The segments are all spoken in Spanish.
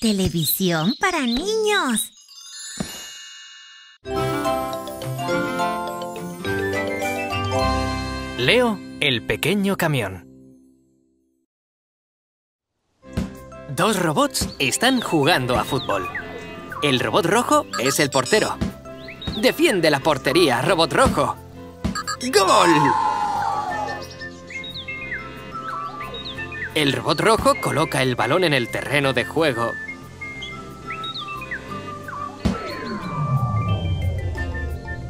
Televisión para niños. Leo, el pequeño camión. Dos robots están jugando a fútbol. El robot rojo es el portero. Defiende la portería, robot rojo. ¡Gol! El robot rojo coloca el balón en el terreno de juego.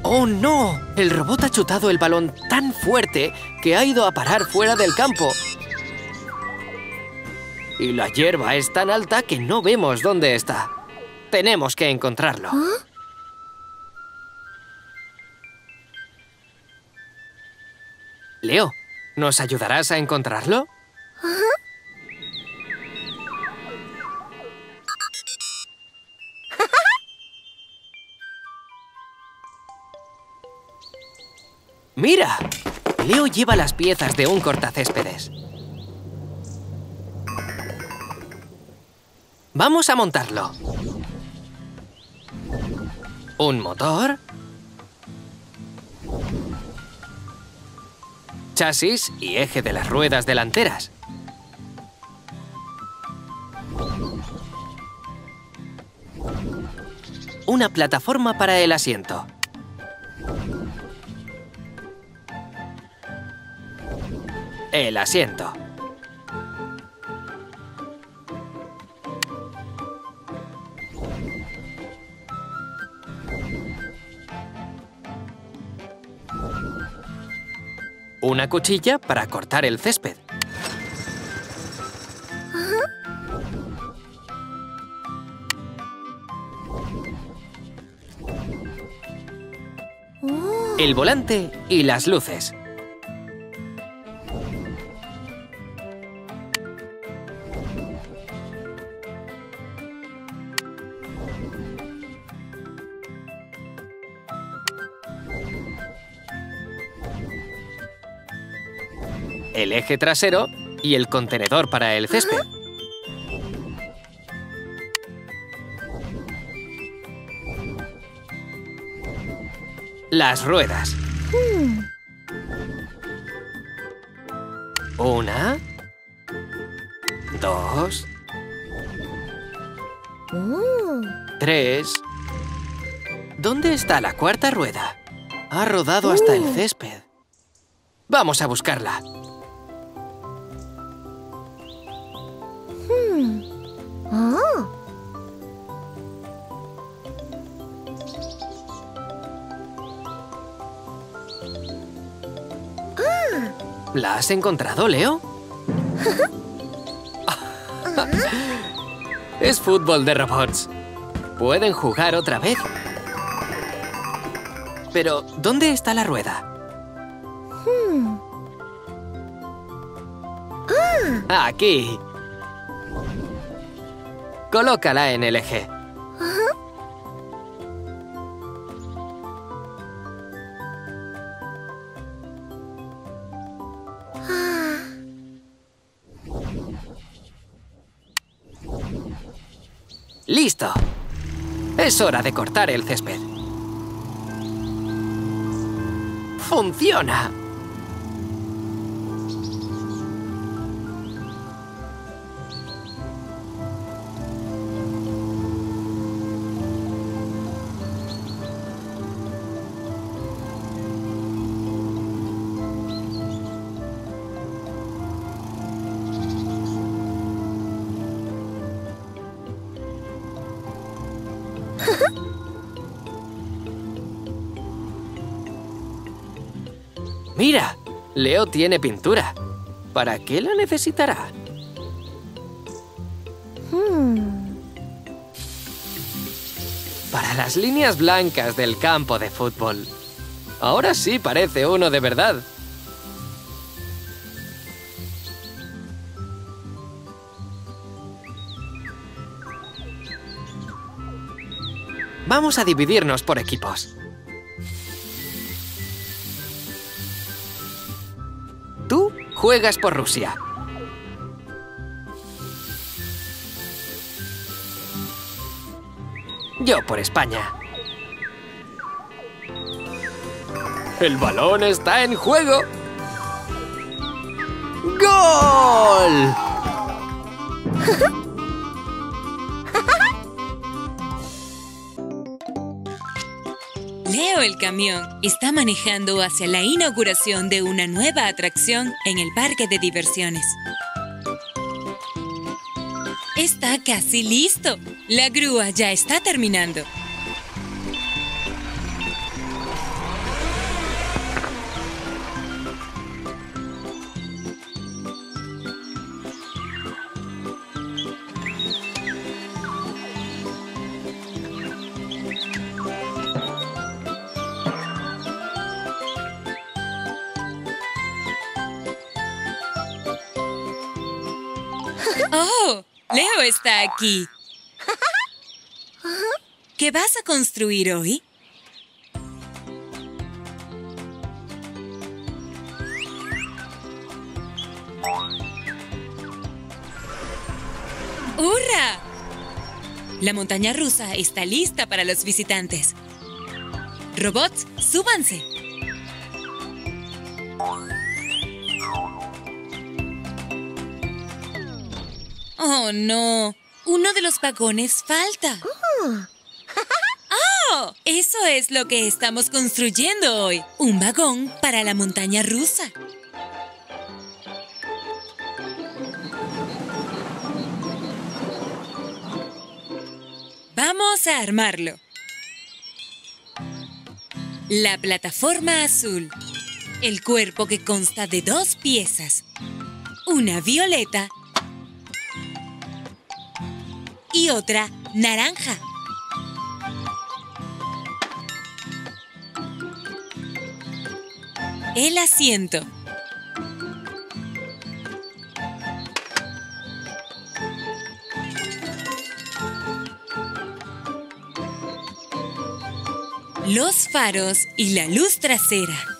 ¡Oh, no! El robot ha chutado el balón tan fuerte que ha ido a parar fuera del campo. Y la hierba es tan alta que no vemos dónde está. Tenemos que encontrarlo. Leo, ¿nos ayudarás a encontrarlo? ¡Mira! Leo lleva las piezas de un cortacéspedes. Vamos a montarlo. Un motor. Chasis y eje de las ruedas delanteras. Una plataforma para el asiento. El asiento. Una cuchilla para cortar el césped. El volante y las luces. El eje trasero y el contenedor para el césped. Las ruedas. Una. Dos. Tres. ¿Dónde está la cuarta rueda? Ha rodado hasta el césped. Vamos a buscarla. ¿La has encontrado, Leo? es fútbol de robots. Pueden jugar otra vez. Pero, ¿dónde está la rueda? Aquí. Colócala en el eje. ¡Listo! Es hora de cortar el césped. ¡Funciona! Mira, Leo tiene pintura. ¿Para qué la necesitará? Para las líneas blancas del campo de fútbol. Ahora sí parece uno de verdad. Vamos a dividirnos por equipos. Juegas por Rusia. Yo por España. El balón está en juego. ¡Gol! El camión está manejando hacia la inauguración de una nueva atracción en el parque de diversiones. Está casi listo. La grúa ya está terminando. Leo está aquí. ¿Qué vas a construir hoy? ¡Hurra! La montaña rusa está lista para los visitantes. Robots, súbanse. Oh, no. Uno de los vagones falta. ¡Oh! Eso es lo que estamos construyendo hoy. Un vagón para la montaña rusa. Vamos a armarlo. La plataforma azul. El cuerpo que consta de dos piezas. Una violeta y otra naranja. El asiento. Los faros y la luz trasera.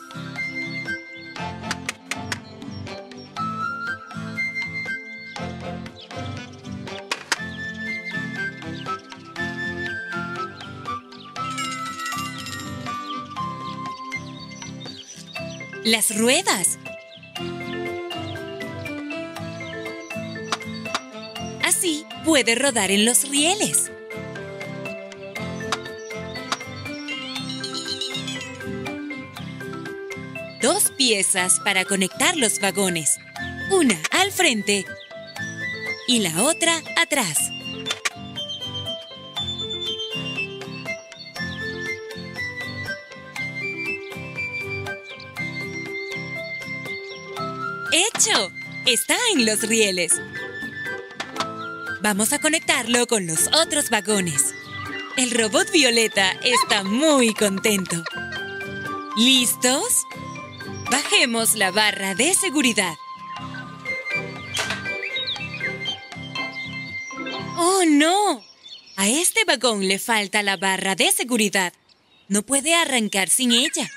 Las ruedas. Así puede rodar en los rieles. Dos piezas para conectar los vagones. Una al frente y la otra atrás. Está en los rieles. Vamos a conectarlo con los otros vagones. El robot Violeta está muy contento. ¿Listos? Bajemos la barra de seguridad. ¡Oh, no! A este vagón le falta la barra de seguridad. No puede arrancar sin ella.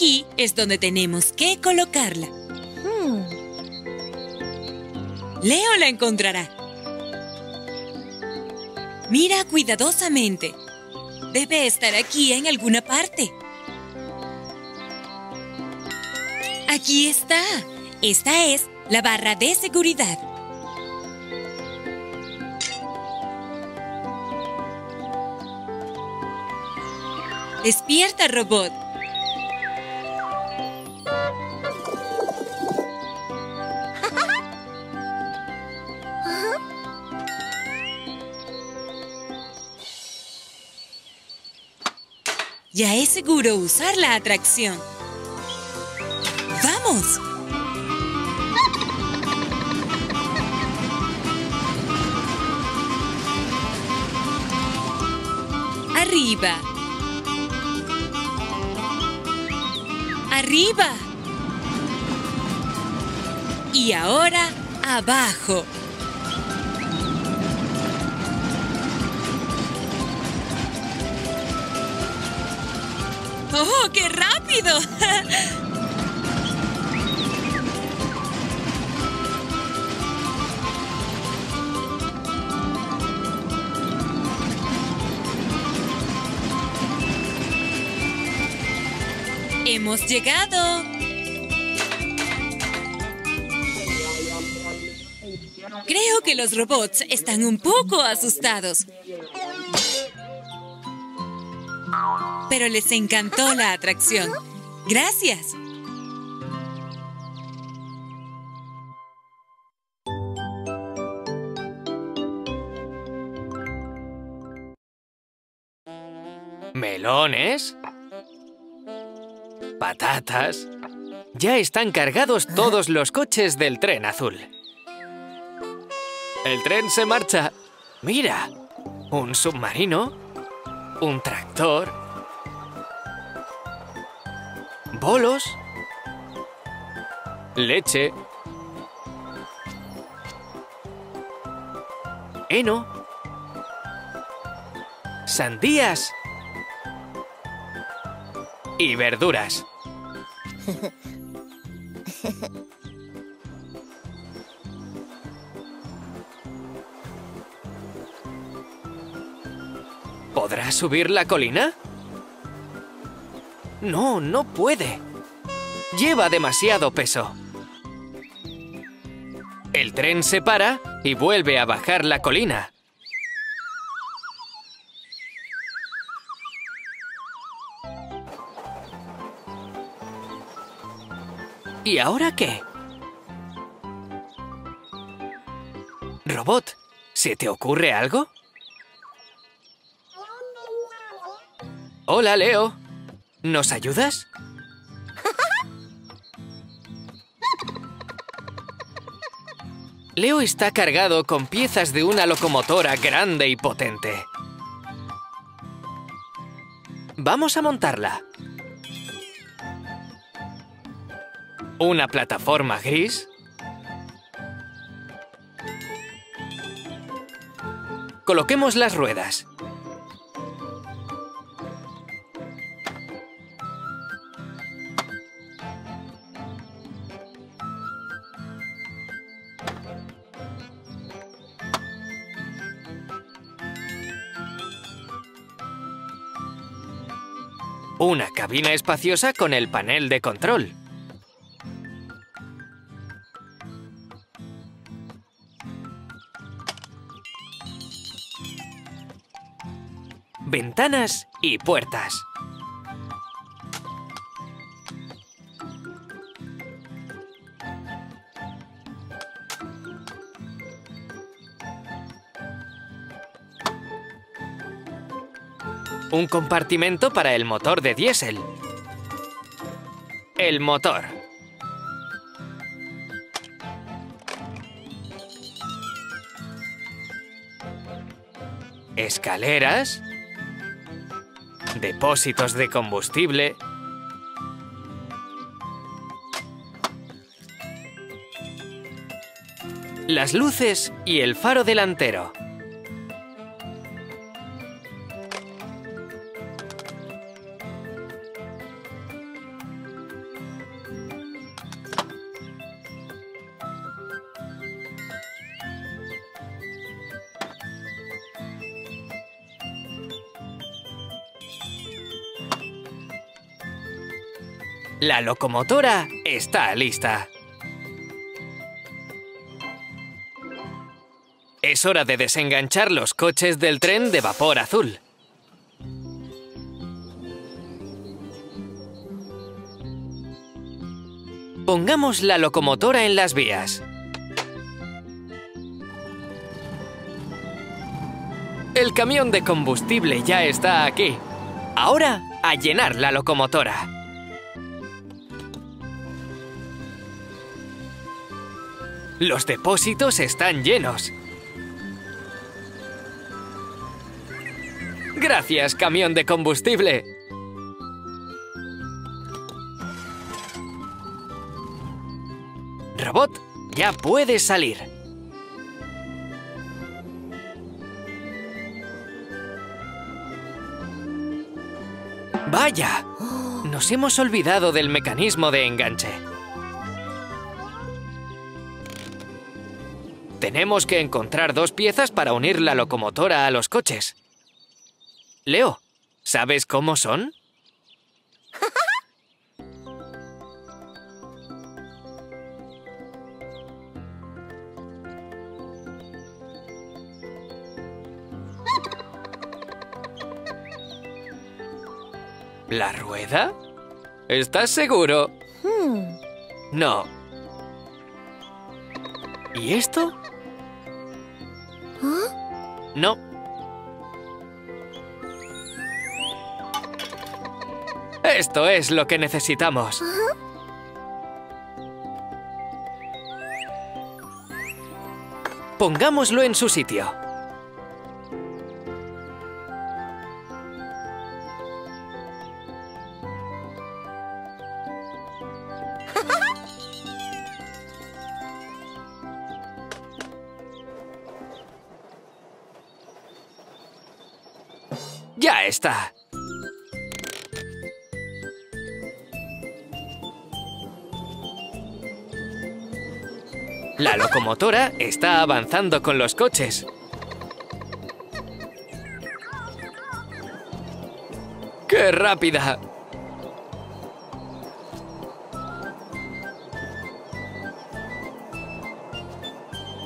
Aquí es donde tenemos que colocarla. Leo la encontrará. Mira cuidadosamente. Debe estar aquí en alguna parte. Aquí está. Esta es la barra de seguridad. Despierta, robot. Ya es seguro usar la atracción. ¡Vamos! Arriba. Arriba. Y ahora abajo. ¡Oh, qué rápido! ¡Hemos llegado! Creo que los robots están un poco asustados. Pero les encantó la atracción. ¡Gracias! ¿Melones? ¿Patatas? Ya están cargados todos los coches del tren azul. El tren se marcha. Mira, un submarino, un tractor, bolos, leche, heno, sandías y verduras. ¿Podrá subir la colina? No, no puede. Lleva demasiado peso. El tren se para y vuelve a bajar la colina. ¿Y ahora qué? Robot, ¿se te ocurre algo? Hola, Leo. ¿Nos ayudas? Leo está cargado con piezas de una locomotora grande y potente. Vamos a montarla. Una plataforma gris. Coloquemos las ruedas. Una cabina espaciosa con el panel de control. Ventanas y puertas. Un compartimento para el motor de diésel. El motor. Escaleras. Depósitos de combustible. Las luces y el faro delantero. La locomotora está lista. Es hora de desenganchar los coches del tren de vapor azul. Pongamos la locomotora en las vías. El camión de combustible ya está aquí. Ahora, a llenar la locomotora. Los depósitos están llenos. Gracias, camión de combustible. Robot, ya puedes salir. ¡Vaya! Nos hemos olvidado del mecanismo de enganche. Tenemos que encontrar dos piezas para unir la locomotora a los coches. Leo, ¿sabes cómo son? ¿La rueda? ¿Estás seguro? Hmm. No. ¿Y esto? No. Esto es lo que necesitamos. Pongámoslo en su sitio. La locomotora está avanzando con los coches. ¡Qué rápida!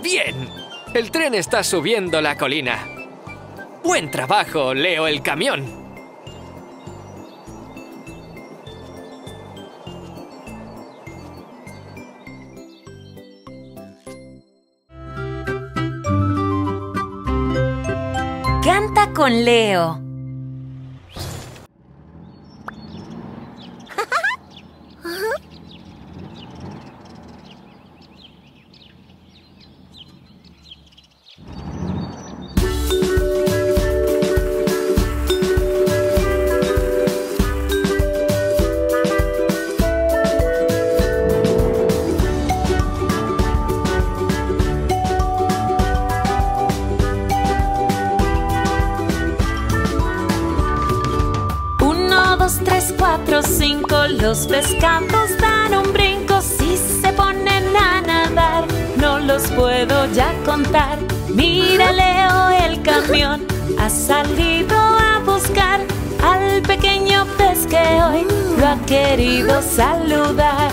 ¡Bien! El tren está subiendo la colina. ¡Buen trabajo, Leo el camión! Canta con Leo. Cuatro, cinco, los pescados dan un brinco si se ponen a nadar. No los puedo ya contar. Mira, Leo, el camión ha salido a buscar al pequeño pez que hoy lo ha querido saludar.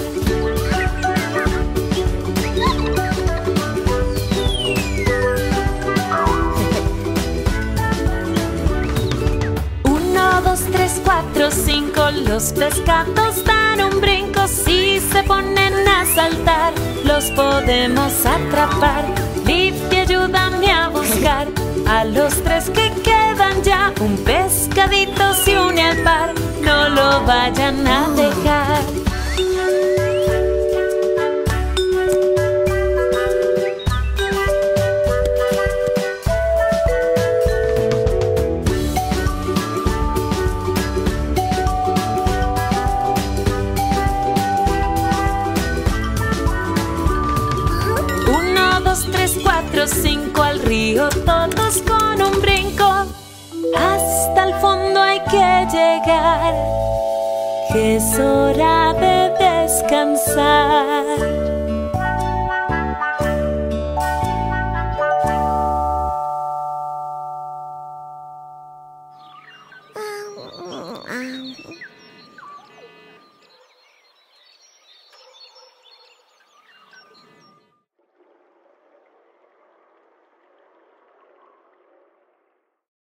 Cuatro, cinco, los pescados dan un brinco si se ponen a saltar, los podemos atrapar. Lippy, ayúdame a buscar a los tres que quedan ya. Un pescadito se une al par, no lo vayan a dejar. Dos, tres, cuatro, cinco al río, todos con un brinco. Hasta el fondo hay que llegar, que es hora de descansar.